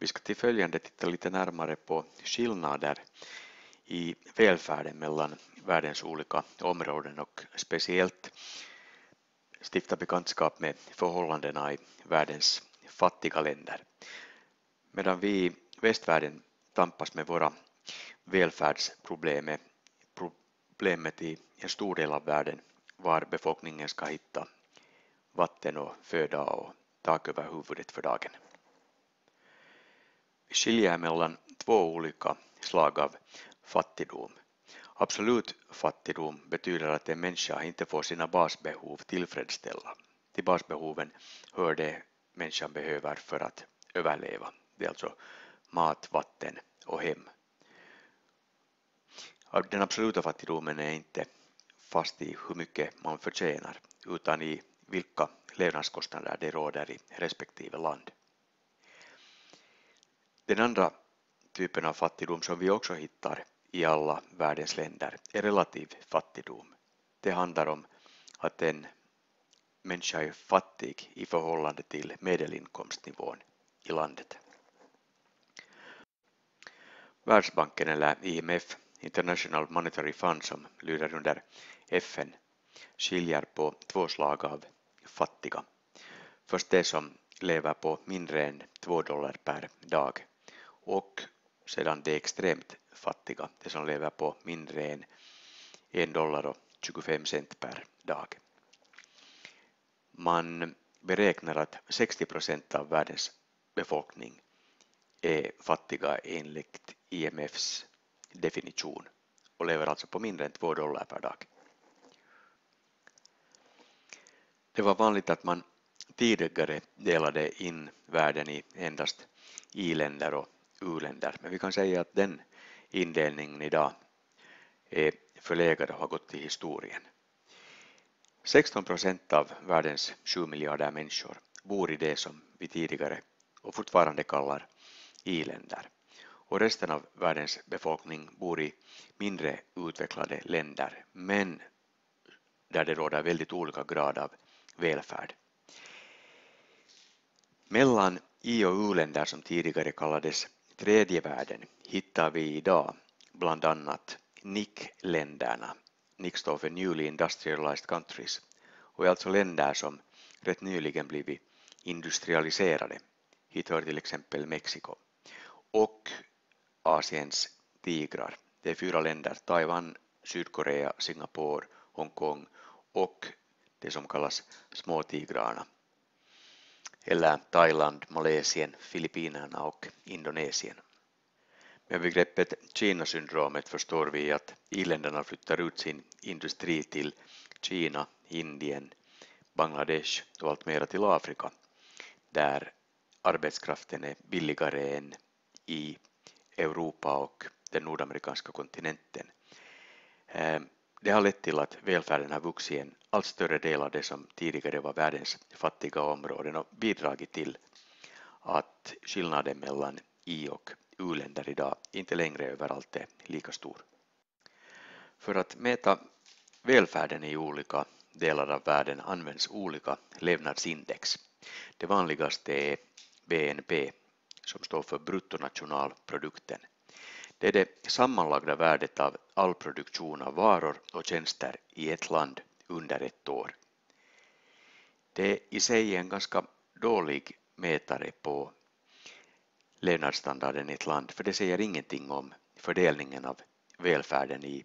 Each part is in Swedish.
Vi ska till följande titta lite närmare på skillnader i välfärden mellan världens olika områden och speciellt stifta bekantskap med förhållandena i världens fattiga länder. Medan vi i västvärlden tampas med våra välfärdsproblem problemet i en stor del av världen var befolkningen ska hitta vatten och föda och tak över huvudet för dagen. Skiljer mellan två olika slag av fattigdom. Absolut fattigdom betyder att en människa inte får sina basbehov tillfredsställda. Till basbehoven hör det människan behöver för att överleva. Det är alltså mat, vatten och hem. Den absoluta fattigdomen är inte fast i hur mycket man förtjänar utan i vilka levnadskostnader det råder i respektive land. Den andra typen av fattigdom som vi också hittar i alla världens länder är relativ fattigdom. Det handlar om att en människa är fattig i förhållande till medelinkomstnivån i landet. Världsbanken eller IMF, International Monetary Fund som lyder under FN, skiljer på två slag av fattiga. Först de som lever på mindre än 2 dollar per dag och sedan de extremt fattiga, de som lever på mindre än 1 dollar och 25 cent per dag. Man beräknar att 60 procent av världens befolkning är fattiga enligt IMFs definition och lever alltså på mindre än 2 dollar per dag. Det var vanligt att man tidigare delade in världen i endast i-länder och u-länder, men vi kan säga att den indelningen idag är förlegad och har gått till historien. 16 procent av världens 7 miljarder människor bor i det som vi tidigare och fortfarande kallar i-länder och resten av världens befolkning bor i mindre utvecklade länder men där det råder väldigt olika grad av välfärd. Mellan i- och u-länder som tidigare kallades tredje världen hittar vi idag bland annat NIC-länderna. NIC står för Newly Industrialized Countries och är alltså länder som rätt nyligen blivit industrialiserade. Hit hör till exempel Mexiko. Och Asiens tigrar. Det är fyra länder, Taiwan, Sydkorea, Singapore, Hongkong och det som kallas småtigrarna. Eller Thailand, Malesien, Filippinerna och Indonesien. Med begreppet Kina-syndromet förstår vi att i-länderna flyttar ut sin industri till Kina, Indien, Bangladesh och allt mera till Afrika, där arbetskraften är billigare än i Europa och den nordamerikanska kontinenten. Ehm, det har lett till att välfärden har vuxit i en allt större del av det som tidigare var världens fattiga områden och bidragit till att skillnaden mellan i- och u-länder idag inte längre överallt är lika stor. För att mäta välfärden i olika delar av världen används olika levnadsindex. Det vanligaste är BNP som står för bruttonationalprodukten. Det är det sammanlagda värdet av all produktion av varor och tjänster i ett land under ett år. Det är i sig en ganska dålig mätare på levnadsstandarden i ett land för det säger ingenting om fördelningen av välfärden i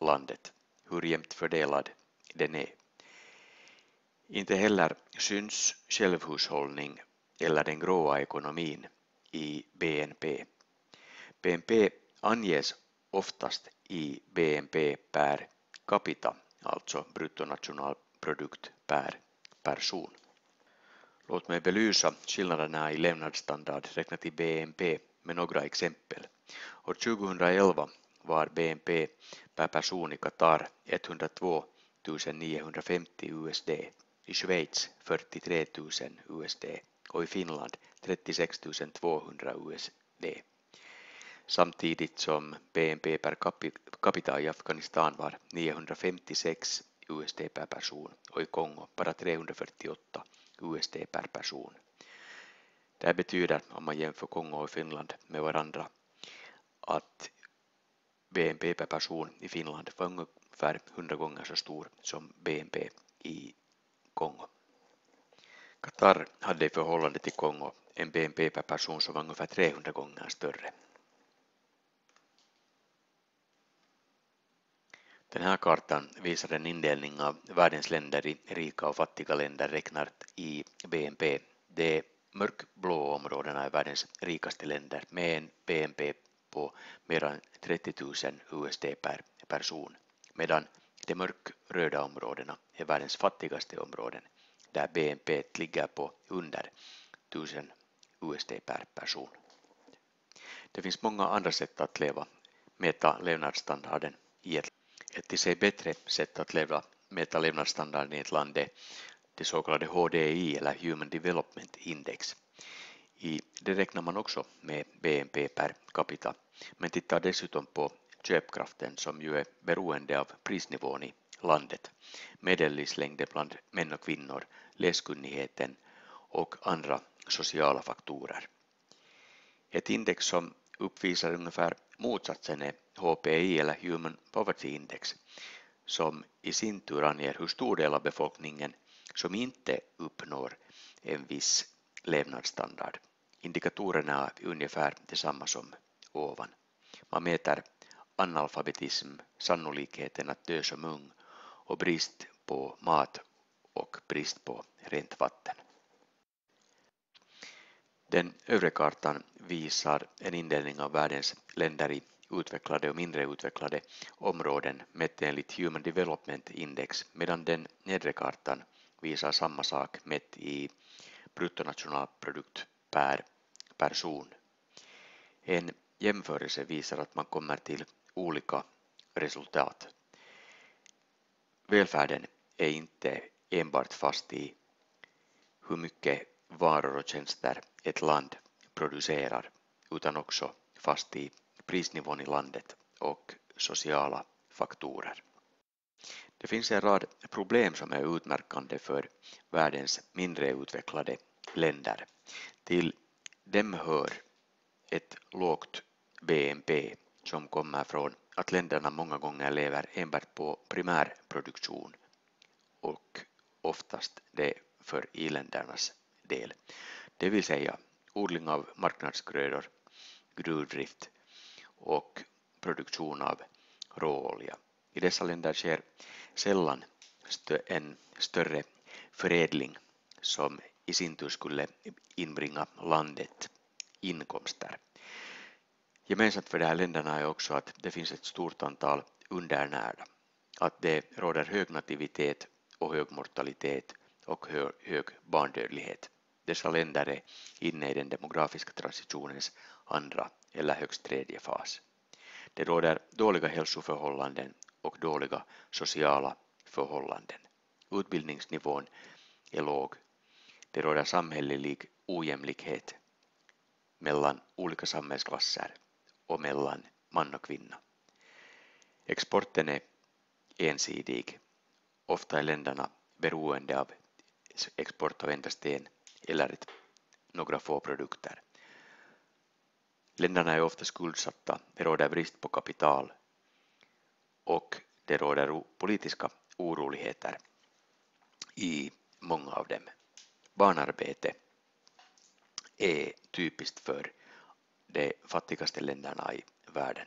landet, hur jämnt fördelad den är. Inte heller syns självhushållning eller den gråa ekonomin i BNP. BNP anges oftast i BNP per capita, alltså bruttonationalprodukt per person. Låt mig belysa skillnaderna i levnadsstandard räknat i BNP med några exempel. År 2011 var BNP per person i Qatar 102 950 USD, i Schweiz 43 000 USD och i Finland 36 200 USD. Samtidigt som BNP per capita i Afghanistan var 956 USD per person och i Kongo bara 348 USD per person. Det här betyder, om man jämför Kongo och Finland med varandra, att BNP per person i Finland var ungefär 100 gånger så stor som BNP i Kongo. Qatar hade i förhållande till Kongo en BNP per person som var ungefär 300 gånger större. Den här kartan visar en indelning av världens länder i rika och fattiga länder räknat i BNP. De mörkblå områdena är världens rikaste länder med en BNP på mer än 30 000 USD per person, medan de mörkröda områdena är världens fattigaste områden där BNP ligger på under 1000 USD per person. Det finns många andra sätt att leva, mäta levnadsstandarden i ett ett i sig bättre sätt att leva, mäta levnadsstandarden i ett land är det så kallade HDI eller Human Development Index. I det räknar man också med BNP per capita men tittar dessutom på köpkraften som ju är beroende av prisnivån i landet, medellivslängden bland män och kvinnor, läskunnigheten och andra sociala faktorer. Ett index som uppvisar ungefär motsatsen är HPI eller Human Poverty Index som i sin tur anger hur stor del av befolkningen som inte uppnår en viss levnadsstandard. Indikatorerna är ungefär detsamma som ovan. Man mäter analfabetism, sannolikheten att dö som ung och brist på mat och brist på rent vatten. Den övre kartan visar en indelning av världens länder i utvecklade och mindre utvecklade områden mätt enligt Human Development Index medan den nedre kartan visar samma sak mätt i bruttonationalprodukt per person. En jämförelse visar att man kommer till olika resultat. Välfärden är inte enbart fast i hur mycket varor och tjänster ett land producerar utan också fast i prisnivån i landet och sociala faktorer. Det finns en rad problem som är utmärkande för världens mindre utvecklade länder. Till dem hör ett lågt BNP som kommer från att länderna många gånger lever enbart på primärproduktion och oftast det för i-ländernas del, det vill säga odling av marknadsgrödor, gruvdrift och produktion av råolja. I dessa länder sker sällan en större förädling som i sin tur skulle inbringa landet inkomster. Gemensamt för de här länderna är också att det finns ett stort antal undernärda, att det råder hög nativitet och hög mortalitet och hög barndödlighet. Dessa länder är inne i den demografiska transitionens andra eller högst tredje fas. Det råder dåliga hälsoförhållanden och dåliga sociala förhållanden. Utbildningsnivån är låg. Det råder samhällelig ojämlikhet mellan olika samhällsklasser och mellan man och kvinna. Exporten är ensidig. Ofta är länderna beroende av export av endast en eller ett, några få produkter. Länderna är ofta skuldsatta, det råder brist på kapital och det råder politiska oroligheter i många av dem. Barnarbete är typiskt för de fattigaste länderna i världen.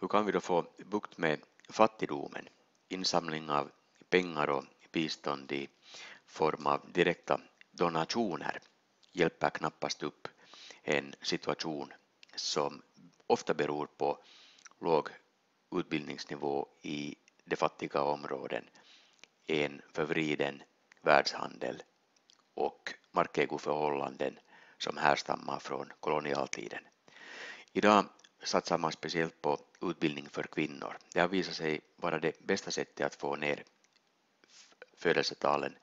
Hur kan vi då få bukt med fattigdomen? Insamling av pengar och bistånd i form av direkta donationer hjälper knappast upp en situation som ofta beror på låg utbildningsnivå i de fattiga områden, en förvriden världshandel och markägoförhållanden som härstammar från kolonialtiden. Idag satsar man speciellt på utbildning för kvinnor. Det har visat sig vara det bästa sättet att få ner födelsetalen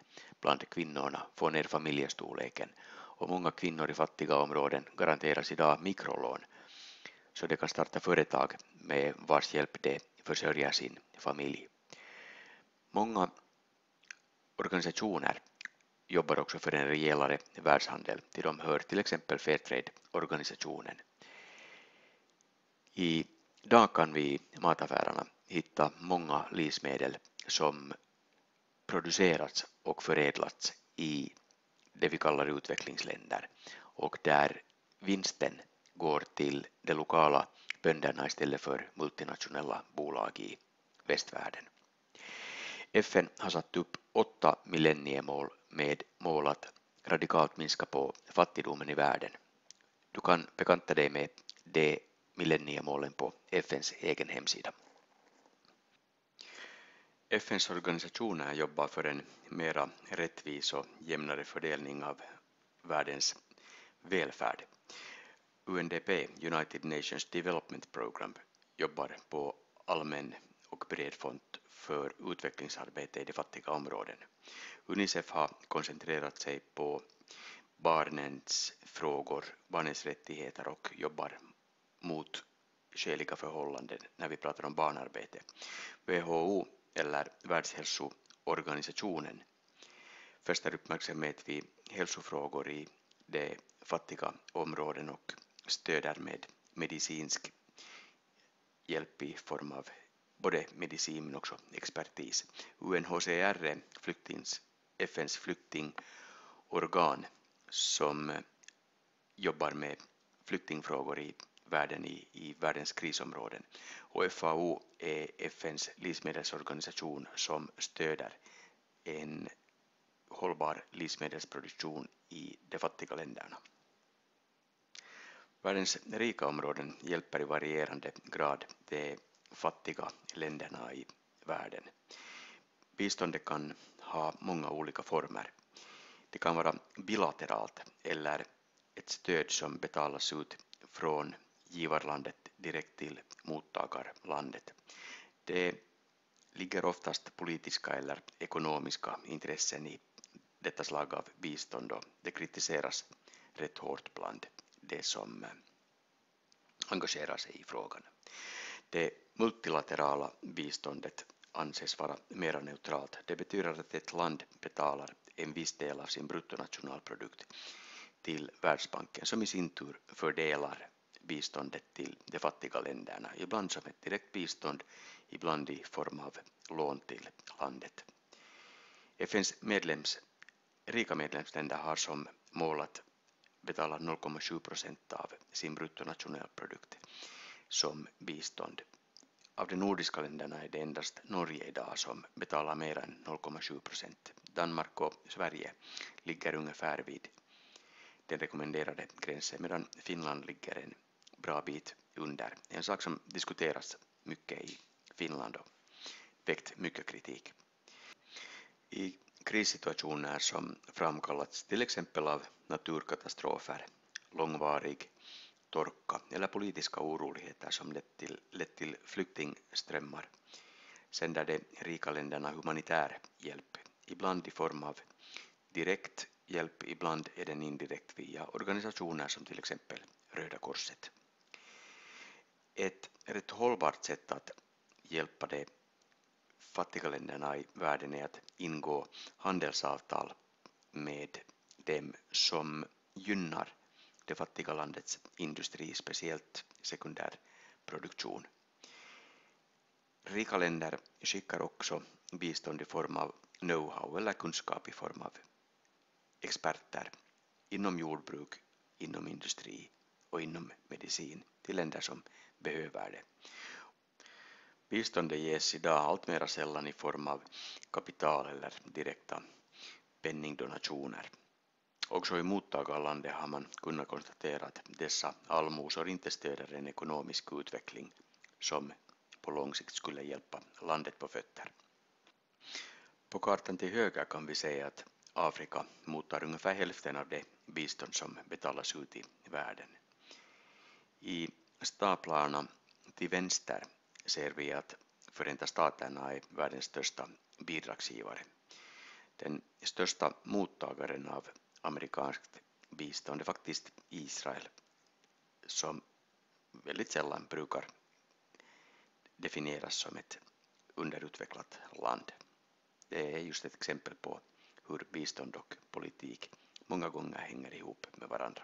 bland kvinnorna, få ner familjestorleken och många kvinnor i fattiga områden garanteras idag mikrolån så de kan starta företag med vars hjälp de försörjer sin familj. Många organisationer jobbar också för en rejälare världshandel. Till dem hör till exempel Fairtrade-organisationen. I dag kan vi i mataffärerna hitta många livsmedel som producerats och förädlats i det vi kallar utvecklingsländer och där vinsten går till de lokala bönderna istället för multinationella bolag i västvärlden. FN har satt upp åtta millenniemål med mål att radikalt minska på fattigdomen i världen. Du kan bekanta dig med de millenniemålen på FNs egen hemsida. FNs organisationer jobbar för en mera rättvis och jämnare fördelning av världens välfärd. UNDP, United Nations Development Program, jobbar på allmän och bred front för utvecklingsarbete i de fattiga områden. Unicef har koncentrerat sig på barnens frågor, barnens rättigheter och jobbar mot skäliga förhållanden när vi pratar om barnarbete. WHO eller Världshälsoorganisationen fäster uppmärksamhet vid hälsofrågor i de fattiga områden och stöder med medicinsk hjälp i form av både medicin men också expertis. UNHCR är flyktings, FNs flyktingorgan som jobbar med flyktingfrågor i världen i, i världens krisområden. Och FAO är FNs livsmedelsorganisation som stöder en hållbar livsmedelsproduktion i de fattiga länderna. Världens rika områden hjälper i varierande grad de fattiga länderna i världen. Biståndet kan ha många olika former. Det kan vara bilateralt eller ett stöd som betalas ut från givarlandet direkt till mottagarlandet. Det ligger oftast politiska eller ekonomiska intressen i detta slag av bistånd och det kritiseras rätt hårt bland de som engagerar sig i frågan. Det multilaterala biståndet anses vara mera neutralt. Det betyder att ett land betalar en viss del av sin bruttonationalprodukt till Världsbanken som i sin tur fördelar biståndet till de fattiga länderna, ibland som ett direkt bistånd, ibland i form av lån till landet. FNs medlems, rika medlemsländer har som mål att betala 0,7 procent av sin bruttonationalprodukt som bistånd. Av de nordiska länderna är det endast Norge idag som betalar mer än 0,7 procent. Danmark och Sverige ligger ungefär vid den rekommenderade gränsen medan Finland ligger en bra bit under. En sak som diskuteras mycket i Finland och väckt mycket kritik. I krissituationer som framkallats till exempel av naturkatastrofer, långvarig torka eller politiska oroligheter som lett till, lett till flyktingströmmar sänder de rika länderna humanitär hjälp, ibland i form av direkt hjälp, ibland är den indirekt via organisationer som till exempel Röda Korset. Ett rätt hållbart sätt att hjälpa de fattiga länderna i världen är att ingå handelsavtal med dem som gynnar det fattiga landets industri, speciellt sekundärproduktion. Rika länder skickar också bistånd i form av know-how eller kunskap i form av experter inom jordbruk, inom industri och inom medicin till länder som behöver det. Biståndet ges idag alltmera sällan i form av kapital eller direkta penningdonationer. Också i mottagarlandet har man kunnat konstatera att dessa allmosor inte stöder en ekonomisk utveckling som på lång sikt skulle hjälpa landet på fötter. På kartan till höger kan vi se att Afrika mottar ungefär hälften av det bistånd som betalas ut i världen. I staplarna till vänster ser vi att Förenta staterna är världens största bidragsgivare. Den största mottagaren av amerikanskt bistånd är faktiskt Israel som väldigt sällan brukar definieras som ett underutvecklat land. Det är just ett exempel på hur bistånd och politik många gånger hänger ihop med varandra.